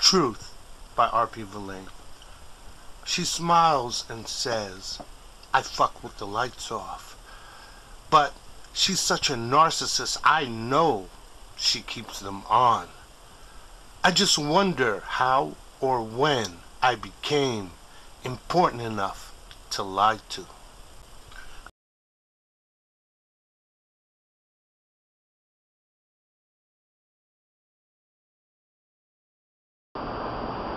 Truth by R.P. Verlaine. She smiles and says, I fuck with the lights off. But she's such a narcissist, I know she keeps them on. I just wonder how or when I became important enough to lie to.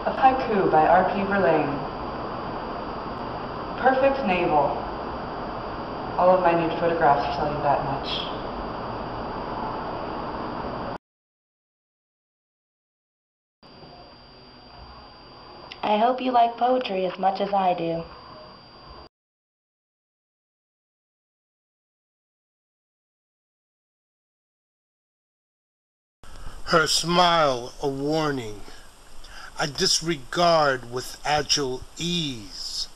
A haiku by R.P. Verlaine. Perfect navel. All of my nude photographs tell you that much. I hope you like poetry as much as I do. Her smile a warning. I disregard with agile ease.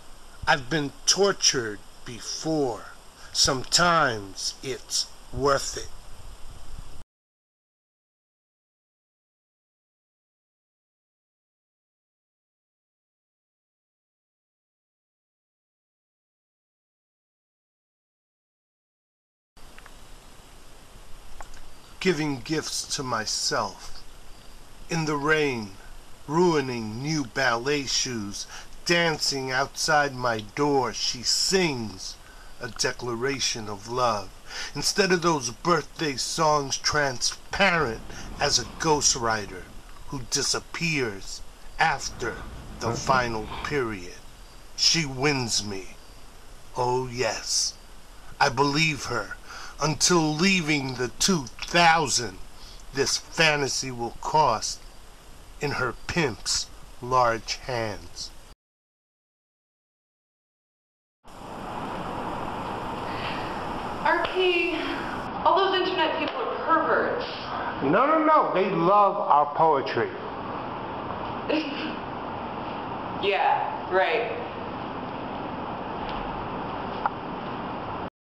I've been tortured before. Sometimes it's worth it. Giving gifts to myself. In the rain, ruining new ballet shoes, dancing outside my door, she sings a declaration of love. Instead of those birthday songs transparent as a ghostwriter who disappears after the final period. She wins me. Oh yes, I believe her until leaving the 2000 this fantasy will cost in her pimp's large hands. RP, all those internet people are perverts. No, no, no. They love our poetry. yeah, right.